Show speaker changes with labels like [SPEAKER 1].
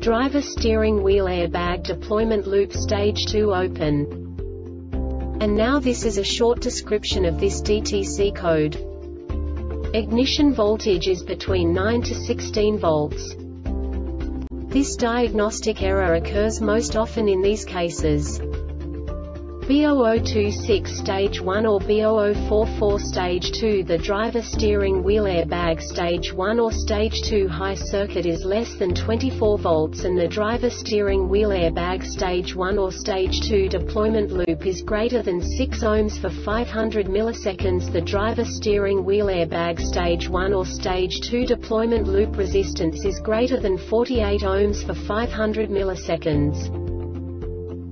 [SPEAKER 1] Driver steering wheel airbag deployment loop stage 2 open. And now this is a short description of this DTC code. Ignition voltage is between 9 to 16 volts. This diagnostic error occurs most often in these cases. B0026 stage 1 or B0044 stage 2 The driver steering wheel airbag stage 1 or stage 2 high circuit is less than 24 volts and the driver steering wheel airbag stage 1 or stage 2 deployment loop is greater than 6 ohms for 500 milliseconds The driver steering wheel airbag stage 1 or stage 2 deployment loop resistance is greater than 48 ohms for 500 milliseconds.